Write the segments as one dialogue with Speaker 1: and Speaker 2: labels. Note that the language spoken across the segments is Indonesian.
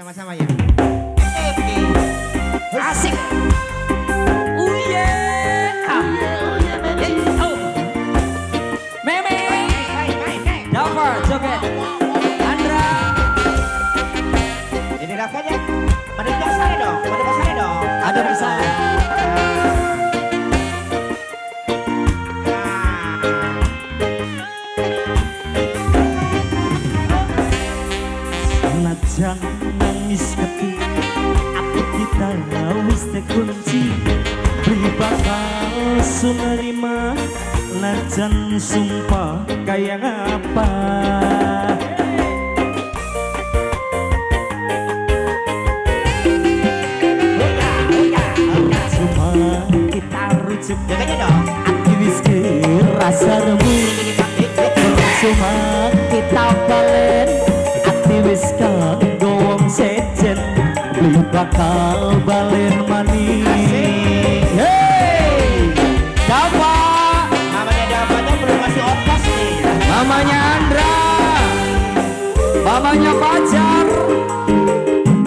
Speaker 1: Sama-sama ya.
Speaker 2: Asik.
Speaker 3: Bakal sunerima Najan sumpah kayak apa? Cuma kita rujuk.
Speaker 1: Jaganya dong.
Speaker 3: Aktivis ke rasa remu Cuma kita balen. Aktivis sejen. Beli bakal balen mani
Speaker 2: Bapaknya Fajar.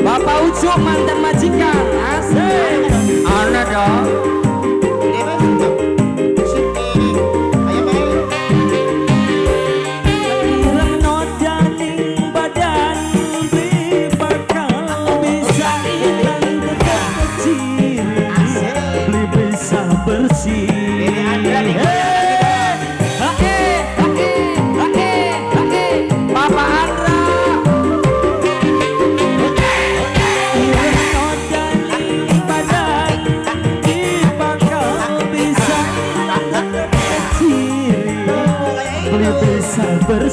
Speaker 2: Bapak Ucuk mantan majikan. Asik. Ana dong.
Speaker 1: Ini. Ayo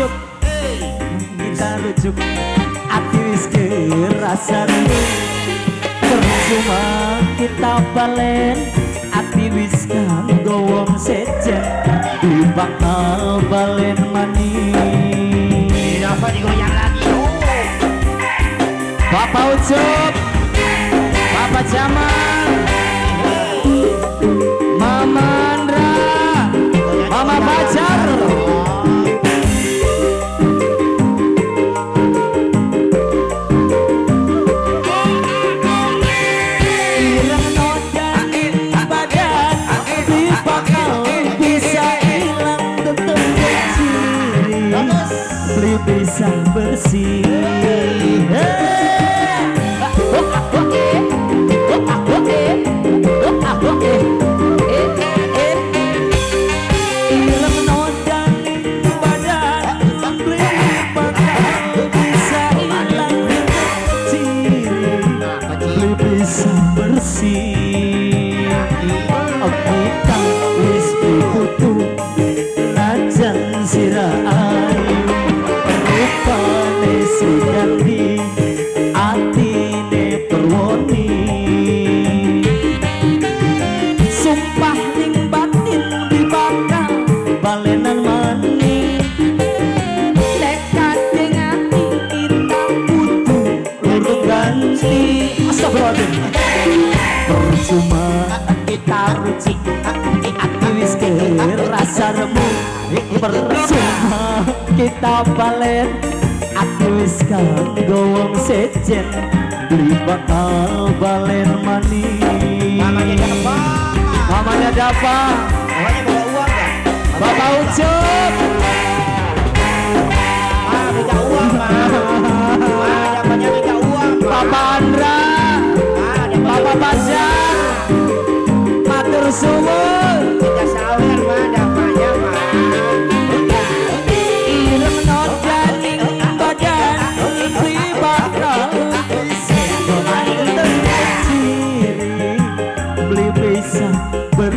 Speaker 3: Jamal mau juk kita rujuk. Aktivis ke rasa rindu percuma kita balen. Aktivis kan gowong sejen. Di bakal balen mani
Speaker 1: Dava digoyang lagi.
Speaker 3: Bapak Ucup. Bapak Jamal Percuma kita rucik Aktivis ke rasa remu Percuma kita balen Aktivis kan gowong sejen. Beli bakal balen mani.
Speaker 1: Mamanya Dava.
Speaker 3: Mamanya
Speaker 1: Pokoknya bawa uang kan.
Speaker 3: Bapak Ucup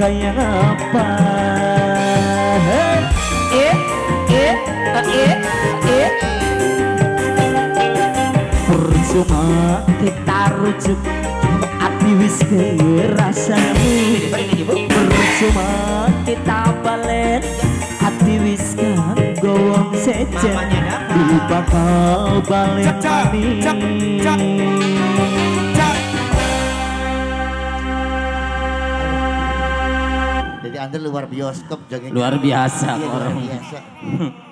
Speaker 3: kayak apa? Eh, eh, eh, eh Percuma kita rujuk Hati wis kerasamu Percuma kita balen Hati wis gowong sejen.
Speaker 1: Mamanya dapat.
Speaker 3: Di bakal
Speaker 1: Anda luar bioskop jangan
Speaker 2: Luar biasa,
Speaker 1: Iya, luar
Speaker 2: orang.
Speaker 1: biasa.